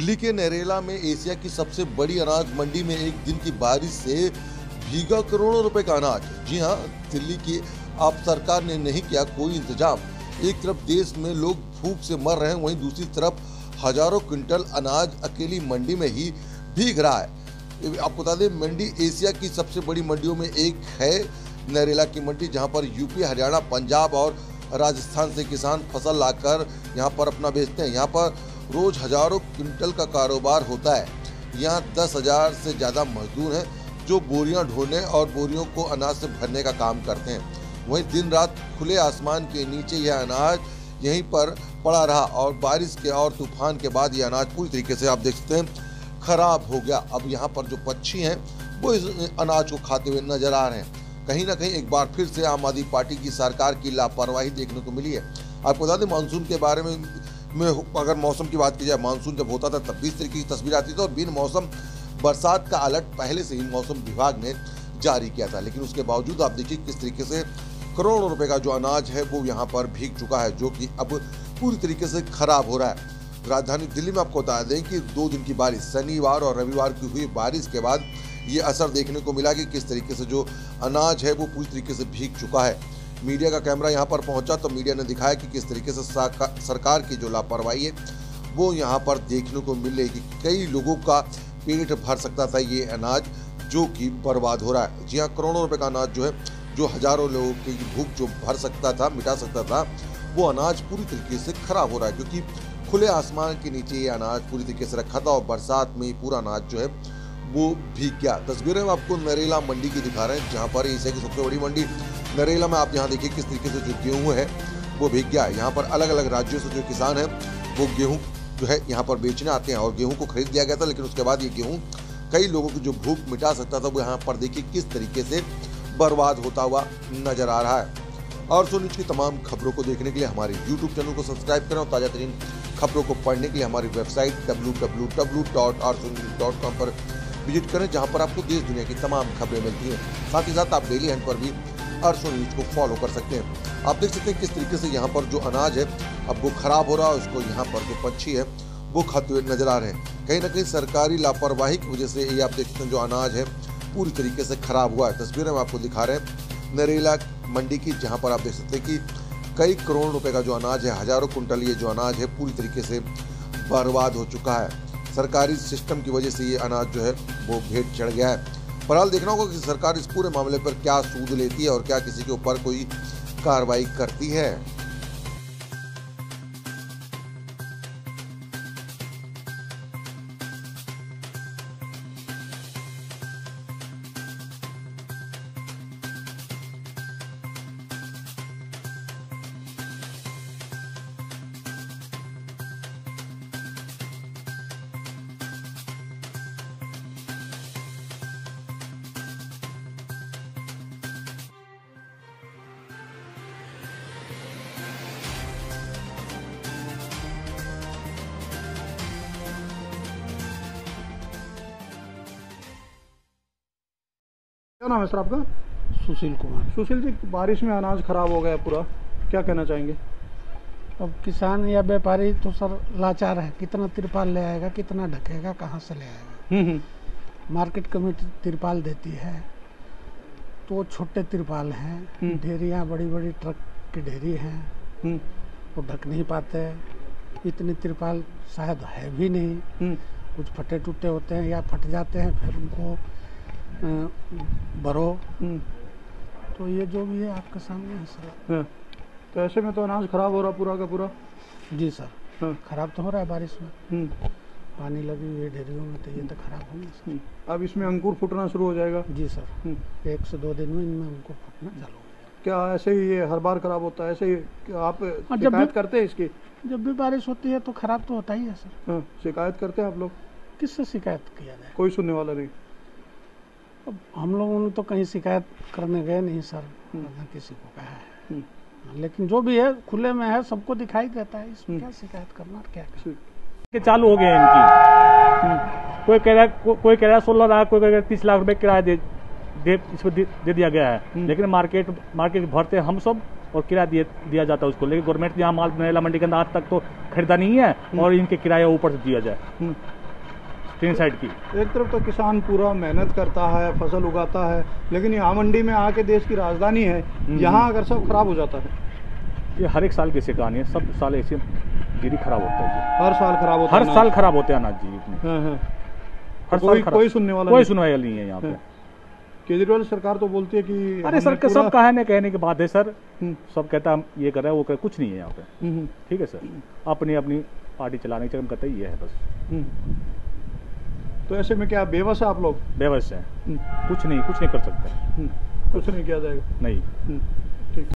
दिल्ली के नरेला में एशिया की सबसे बड़ी अनाज मंडी में एक दिन की बारिश से भीगा करोड़ों रुपए का अनाज। जी हाँ दिल्ली की आप सरकार ने नहीं किया कोई इंतज़ाम। एक तरफ़ देश में लोग भूख से मर रहे हैं, वहीं दूसरी तरफ़ हज़ारों क्विंटल अनाज अकेली मंडी में ही भीग रहा है। आपको बता दें, मंडी एशिया की सबसे बड़ी मंडियों में एक है नरेला की मंडी, जहाँ पर यूपी, हरियाणा, पंजाब और राजस्थान से किसान फ़सल लाकर यहाँ पर अपना बेचते हैं। यहाँ पर रोज हज़ारों क्विंटल का कारोबार होता है। यहाँ दस हज़ार से ज़्यादा मजदूर हैं, जो बोरियाँ ढोने और बोरियों को अनाज से भरने का काम करते हैं। वहीं दिन रात खुले आसमान के नीचे यह अनाज यहीं पर पड़ा रहा और बारिश के और तूफ़ान के बाद यह अनाज पूरी तरीके से आप देख सकते हैं, खराब हो गया। अब यहाँ पर जो पक्षी हैं, वो इस अनाज को खाते हुए नज़र आ रहे हैं। कहीं ना कहीं एक बार फिर से आम आदमी पार्टी की सरकार की लापरवाही देखने को मिली है। आपको बता दें, मानसून के बारे में में अगर मौसम की बात की जाए, मानसून जब होता था, तब भी इस तरीके की तस्वीर आती थी और बिन मौसम, बरसात का अलर्ट पहले से ही मौसम विभाग ने जारी किया था। लेकिन उसके बावजूद आप देखिए किस तरीके से करोड़ों रुपए का जो अनाज है, वो यहाँ पर भीग चुका है, जो कि अब पूरी तरीके से खराब हो रहा है। राजधानी दिल्ली में आपको बता दें कि दो दिन की बारिश, शनिवार और रविवार की हुई बारिश के बाद ये असर देखने को मिला कि किस तरीके से जो अनाज है, वो पूरी तरीके से भीग चुका है। मीडिया का कैमरा यहाँ पर पहुँचा तो मीडिया ने दिखाया कि किस तरीके से सरकार की जो लापरवाही है, वो यहाँ पर देखने को मिल रही कि कई लोगों का पेट भर सकता था ये अनाज जो कि बर्बाद हो रहा है। जी हाँ करोड़ों रुपए का अनाज जो है, जो हज़ारों लोगों की भूख जो भर सकता था, मिटा सकता था, वो अनाज पूरी तरीके से खराब हो रहा है, क्योंकि खुले आसमान के नीचे ये अनाज पूरी तरीके से रखा था और बरसात में पूरा अनाज जो है, वो भीग गया। तस्वीरें में आपको नरेला मंडी की दिखा रहे हैं, जहाँ पर एशिया की सबसे बड़ी मंडी नरेला में आप यहाँ देखिए किस तरीके से जो गेहूँ है, वो भीग गया है। यहाँ पर अलग अलग राज्यों से जो किसान हैं, वो गेहूँ जो है यहाँ पर बेचने आते हैं और गेहूँ को खरीद लिया गया था, लेकिन उसके बाद ये गेहूँ कई लोगों की जो भूख मिटा सकता था, वो यहाँ पर देखिए किस तरीके से बर्बाद होता हुआ नज़र आ रहा है। और सो न्यूज़ की तमाम खबरों को देखने के लिए हमारे यूट्यूब चैनल को सब्सक्राइब करें और ताज़ा तरीन खबरों को पढ़ने के लिए हमारी वेबसाइट डब्ल्यू पर विज़िट करें, जहाँ पर आपको देश दुनिया की तमाम खबरें मिलती हैं। साथ ही साथ आप डेली हैंड पर भी अर्सो न्यूज़ को फॉलो कर सकते हैं। आप देख सकते हैं किस तरीके से यहाँ पर जो अनाज है, अब वो खराब हो रहा है उसको यहाँ पर जो पंछी है, वो खाते हुए नज़र आ रहे हैं। कहीं ना कहीं सरकारी लापरवाही की वजह से ये आप देख सकते हैं जो अनाज है, पूरी तरीके से खराब हुआ है। तस्वीरें हम आपको दिखा रहे हैं नरेला मंडी की, जहाँ पर आप देख सकते हैं कि कई करोड़ रुपए का जो अनाज है, हज़ारों कुंटल ये जो अनाज है, पूरी तरीके से बर्बाद हो चुका है। सरकारी सिस्टम की वजह से ये अनाज जो है, वो भेंट चढ़ गया है। बहरहाल देखना होगा कि सरकार इस पूरे मामले पर क्या सूद लेती है और क्या किसी के ऊपर कोई कार्रवाई करती है। क्या नाम है सर आपका? सुशील कुमार। सुशील जी बारिश में अनाज खराब हो गया पूरा। क्या कहना चाहेंगे? अब किसान या व्यापारी तो सर लाचार है। कितना तिरपाल ले आएगा कितना ढकेगा कहाँ से ले आएगा? हम्म हम्म। मार्केट कमेटी तिरपाल देती है तो वो छोटे तिरपाल हैं। हम्म। ढेरियाँ बड़ी बड़ी ट्रक की ढेरी हैं। वो ढक नहीं पाते। इतने तिरपाल शायद है भी नहीं। कुछ फटे टूटे होते हैं या फट जाते हैं फिर उनको भरो हम्म। तो ये जो भी है आपके सामने है सर। हाँ। तो ऐसे में तो अनाज खराब हो रहा पूरा का पूरा? जी सर। हाँ। खराब तो हो रहा है बारिश में। हम्म। पानी लगी हुई है ढेरियों में तो ये तो खराब होंगे हम्म। अब इसमें अंकुर फूटना शुरू हो जाएगा? जी सर। हम्म। एक से दो दिन में इनमें उनको फटना चालू हो क्या ऐसे ही ये हर बार खराब होता है? ऐसे ही आप जब भी- शिकायत करते हैं इसकी? जब भी बारिश होती है तो खराब तो होता ही है सर। हाँ, शिकायत करते हैं आप लोग? किससे शिकायत किया जाए? कोई सुनने वाला नहीं। अब हम लोगों ने तो कहीं शिकायत करने गए नहीं सर। हम्म। ना किसी को कहा है। हम्म। लेकिन जो भी है खुले में है सबको दिखाई देता है। इसमें हम्म। क्या शिकायत करना क्या करना? के चालू हो गए इनकी। कोई कह रहा है को, कोई कह रहा है सोलह लाख कोई कह रहा है तीस लाख रुपए किराया दे दे इसको दे, दे दिया गया है। लेकिन मार्केट मार्केट भरते हम सब और किराया दिया दिया जाता है उसको। लेकिन गवर्नमेंट यहाँ माल नरेला मंडी के अंदर आज तक तो खरीदा नहीं है और इनके किराया ऊपर से दिया जाए। तीन साइड की। एक तरफ़ तो किसान पूरा मेहनत करता है फ़सल उगाता है लेकिन यहाँ मंडी में आके देश की राजधानी है हम्म। यहाँ अगर सब खराब हो जाता है। ये हर एक साल की ऐसी कहानी है सब साल ऐसी गिरी खराब होता है हर साल खराब होता हर साल खराब होते हैं अनाज जी इतने। हाँ, हाँ। हर तो साल कोई सुनने वाला कोई नहीं। सुनवाई नहीं है यहाँ पे। हाँ। केजरीवाल सरकार तो बोलती है कि अरे सर के पूरा- सब कहने कहने की बात है सर। हम्म, सब कहता है हम ये कर रहे हैं वो कर कुछ नहीं है यहाँ पे। हम्म, ठीक है सर। अपनी अपनी पार्टी चलाने के चक्कर में कहता ये है बस। तो ऐसे में क्या बेबस है आप लोग? बेबस है। हम्म, कुछ नहीं कुछ नहीं कर सकते। हम्म, कुछ नहीं किया जाएगा? नहीं। हम्म।